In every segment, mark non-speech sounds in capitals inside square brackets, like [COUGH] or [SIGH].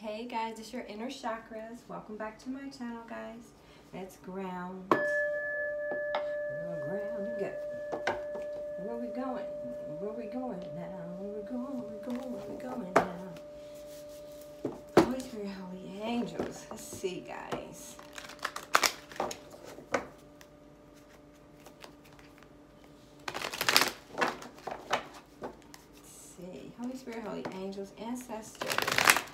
Hey guys, it's your inner chakras. Welcome back to my channel, guys. Let's ground. We're ground go. Where we going? Where we going now? Where we going? Where we going? Where are we going now? Holy Spirit, Holy Angels. Let's see, guys. Let's see. Holy Spirit, Holy Angels, Ancestors.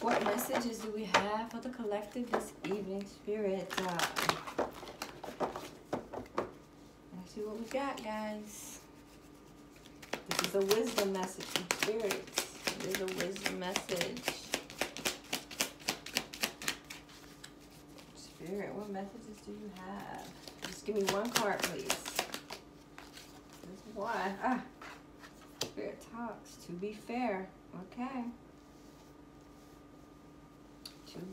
What messages do we have for the collective this evening, Spirit? Uh, let's see what we got, guys. This is a wisdom message from Spirit. is a wisdom message. Spirit, what messages do you have? Just give me one card, please. Just one. Ah. Spirit talks. To be fair. Okay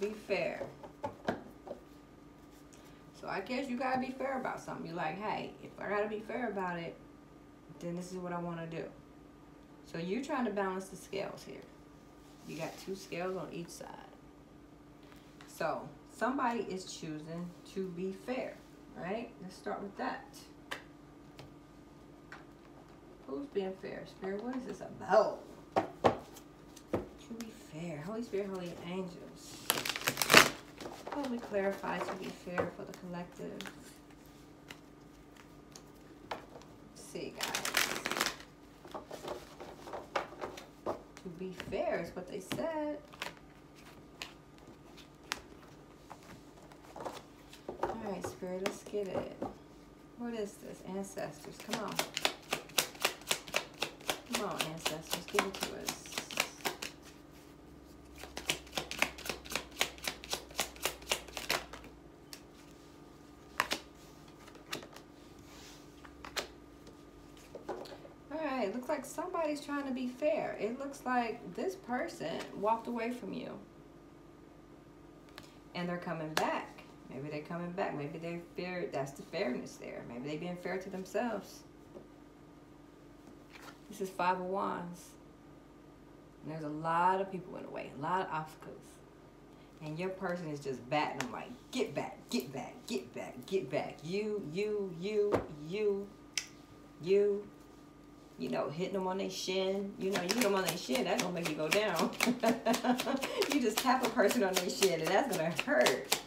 be fair. So I guess you gotta be fair about something. You're like, hey, if I gotta be fair about it, then this is what I wanna do. So you're trying to balance the scales here. You got two scales on each side. So somebody is choosing to be fair, right? Let's start with that. Who's being fair? Spirit, what is this about? To be fair. Holy Spirit, Holy Angels. Me clarify to be fair for the collective. Let's see, guys. To be fair is what they said. Alright, Spirit, let's get it. What is this? Ancestors, come on. Come on, ancestors, give it to us. Alright, looks like somebody's trying to be fair. It looks like this person walked away from you. And they're coming back. Maybe they're coming back. Maybe they fear that's the fairness there. Maybe they're being fair to themselves. This is Five of Wands. And there's a lot of people in the way, a lot of obstacles. And your person is just batting them like, get back, get back, get back, get back. You, you, you, you, you. You know, hitting them on their shin. You know, you hit them on their shin, that's gonna make you go down. [LAUGHS] you just tap a person on their shin and that's gonna hurt.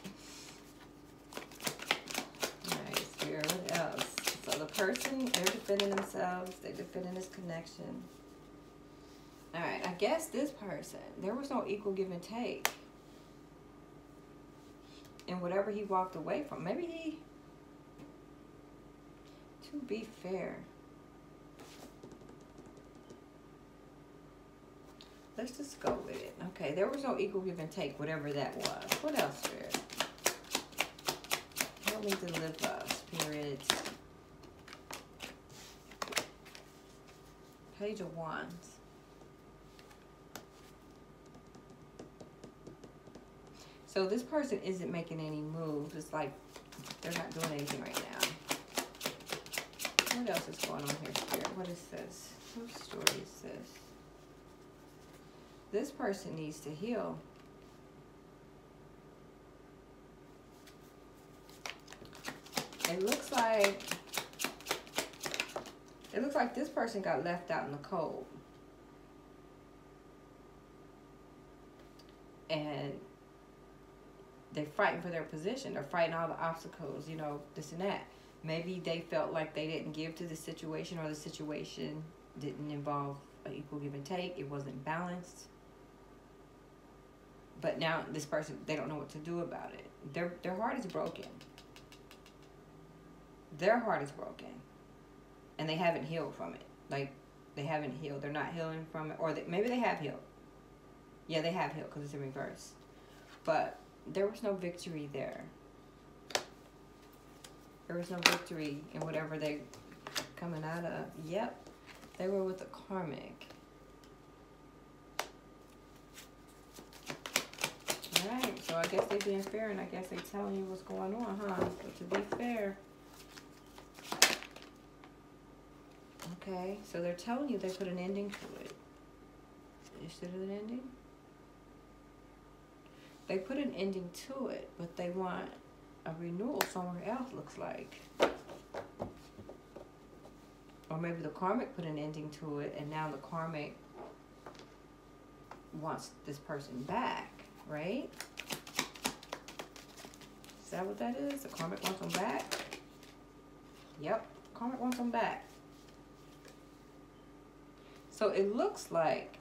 Alright, Spirit, what else? So the person, they're defending themselves, they're defending this connection. All right, I guess this person, there was no equal give and take. And whatever he walked away from, maybe he, to be fair. Let's just go with it. Okay, there was no equal give and take, whatever that was. What else, Spirit? Help me deliver, Spirit. Page of Wands. So this person isn't making any moves. It's like they're not doing anything right now. What else is going on here, Spirit? What is this? Whose story is this? This person needs to heal. It looks like it looks like this person got left out in the cold. And they're fighting for their position. They're fighting all the obstacles, you know, this and that. Maybe they felt like they didn't give to the situation or the situation didn't involve an equal give and take. It wasn't balanced. But now this person, they don't know what to do about it. Their, their heart is broken. Their heart is broken. And they haven't healed from it. Like, they haven't healed. They're not healing from it. Or they, maybe they have healed. Yeah, they have healed because it's in reverse. But there was no victory there. There was no victory in whatever they coming out of. Yep, they were with the karmic. Alright, so I guess they're being fair and I guess they're telling you what's going on, huh? But to be fair. Okay, so they're telling you they put an ending to it. Is it an ending? they put an ending to it, but they want a renewal somewhere else, looks like. Or maybe the karmic put an ending to it, and now the karmic wants this person back, right? Is that what that is? The karmic wants them back? Yep, karmic wants them back. So it looks like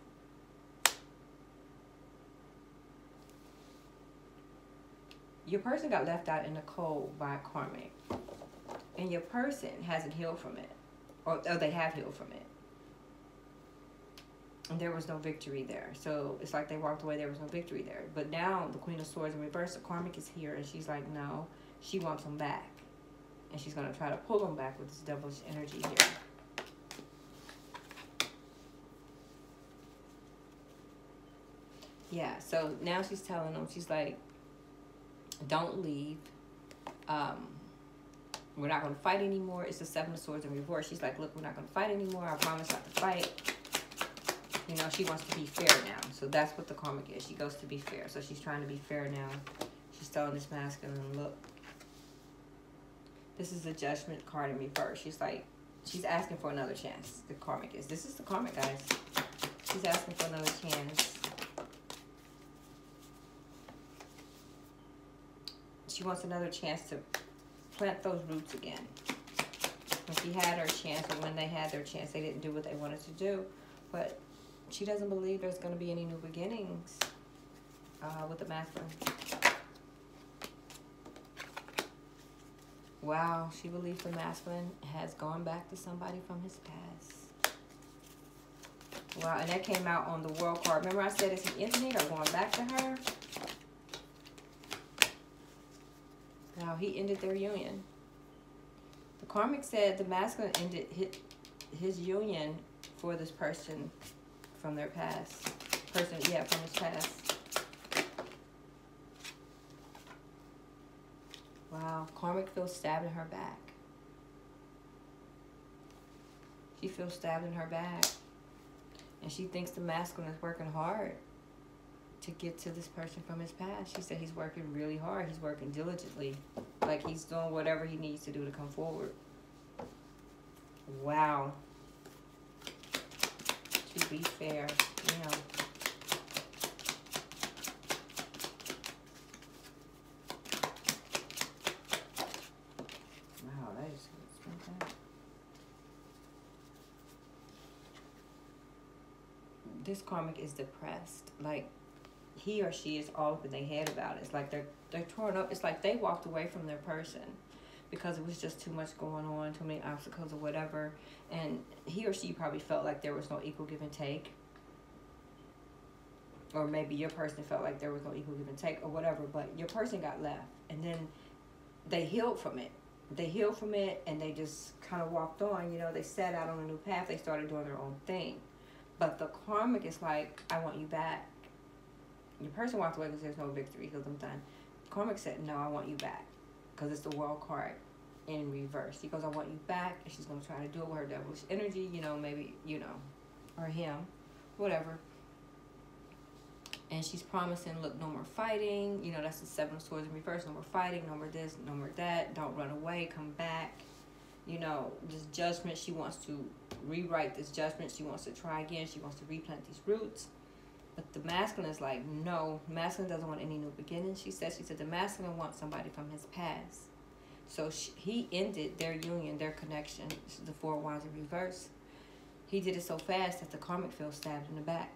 your person got left out in the cold by karmic. And your person hasn't healed from it. Or, or they have healed from it. And there was no victory there. So it's like they walked away, there was no victory there. But now the Queen of Swords in reverse, the karmic is here, and she's like, no, she wants them back. And she's going to try to pull them back with this devilish energy here. Yeah, so now she's telling them, she's like, don't leave. Um, we're not going to fight anymore. It's the Seven of Swords in reverse. She's like, look, we're not going to fight anymore. I promise not to fight. You know, she wants to be fair now. So that's what the karmic is. She goes to be fair. So she's trying to be fair now. She's telling this mask masculine, look, this is the judgment card in reverse. She's like, she's asking for another chance. The karmic is. This is the karmic, guys. She's asking for another chance. she wants another chance to plant those roots again. When she had her chance, or when they had their chance, they didn't do what they wanted to do. But she doesn't believe there's going to be any new beginnings uh, with the masculine. Wow, she believes the masculine has gone back to somebody from his past. Wow, and that came out on the world card. Remember I said, is he it or going back to her? Now he ended their union. The karmic said the masculine ended his, his union for this person from their past. Person, yeah, from his past. Wow, karmic feels stabbed in her back. She feels stabbed in her back. And she thinks the masculine is working hard to get to this person from his past. She said he's working really hard. He's working diligently. Like he's doing whatever he needs to do to come forward. Wow. To be fair, you know. Wow, that is This karmic is depressed. Like he or she is all up in their head about it. It's like they're they're torn up. It's like they walked away from their person because it was just too much going on, too many obstacles or whatever. And he or she probably felt like there was no equal give and take. Or maybe your person felt like there was no equal give and take or whatever, but your person got left. And then they healed from it. They healed from it and they just kind of walked on. You know, they set out on a new path. They started doing their own thing. But the karmic is like, I want you back your person walked away because there's no victory because I'm done. Karmic said, no, I want you back because it's the world card in reverse. He goes, I want you back. And she's going to try to do it with her devilish energy, you know, maybe, you know, or him, whatever. And she's promising, look, no more fighting. You know, that's the seven of swords in reverse. No more fighting, no more this, no more that. Don't run away, come back. You know, this judgment, she wants to rewrite this judgment. She wants to try again. She wants to replant these roots. But the masculine is like, no, masculine doesn't want any new beginnings. She said, she said the masculine wants somebody from his past. So she, he ended their union, their connection. the four wands in reverse. He did it so fast that the karmic feels stabbed in the back.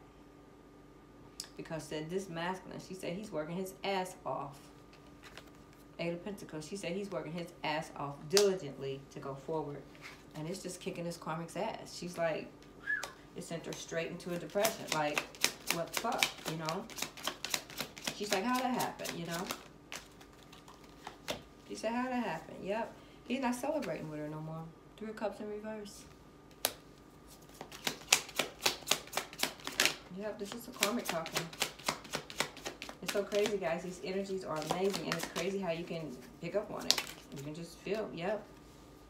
Because said this masculine, she said he's working his ass off. Eight of Pentacles, she said he's working his ass off diligently to go forward. And it's just kicking his karmic's ass. She's like, it sent her straight into a depression. Like, what the fuck, you know? She's like, how'd that happen, you know? She said, how'd that happen? Yep. He's not celebrating with her no more. Three of Cups in reverse. Yep, this is a karmic talking. It's so crazy, guys. These energies are amazing, and it's crazy how you can pick up on it. You can just feel, yep.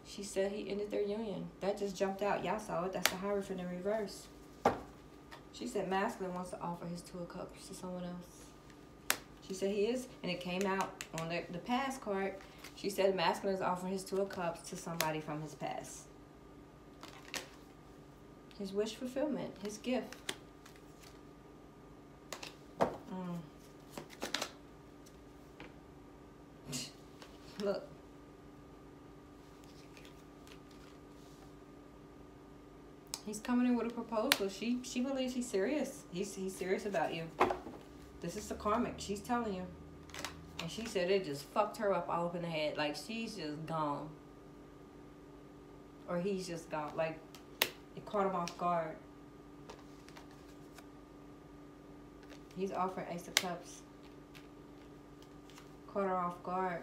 She said he ended their union. That just jumped out. Y'all saw it. That's the Hierophant in reverse. She said masculine wants to offer his two of cups to someone else. She said he is, and it came out on the, the past card. She said masculine is offering his two of cups to somebody from his past. His wish fulfillment, his gift. Mm. [LAUGHS] Look. He's coming in with a proposal. She she believes he's serious. He's he's serious about you. This is the karmic. She's telling you. And she said it just fucked her up all up in the head. Like she's just gone. Or he's just gone. Like it caught him off guard. He's offering Ace of Cups. Caught her off guard.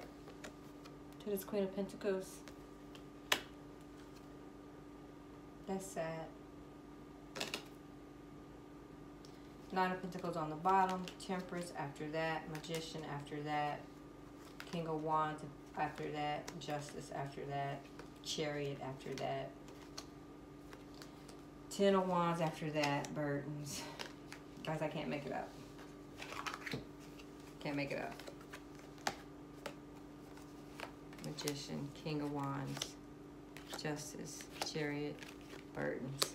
To this Queen of Pentacles. That's sad. Nine of Pentacles on the bottom. Temperance after that. Magician after that. King of Wands after that. Justice after that. Chariot after that. Ten of Wands after that. Burdens. Guys, I can't make it up. Can't make it up. Magician, King of Wands, Justice, Chariot, burdens.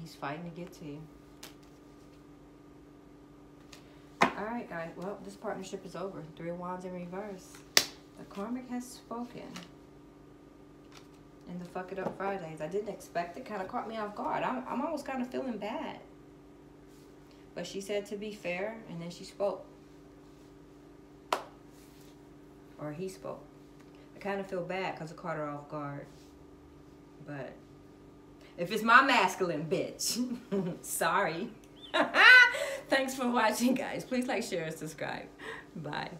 He's fighting to get to you. Alright, guys. Well, this partnership is over. Three wands in reverse. The karmic has spoken. And the fuck it up Fridays. I didn't expect it. Kind of caught me off guard. I'm, I'm almost kind of feeling bad. But she said to be fair, and then she spoke. Or he spoke. I kind of feel bad because I caught her off guard. But if it's my masculine bitch, [LAUGHS] sorry. [LAUGHS] Thanks for watching, guys. Please like, share, and subscribe. Bye.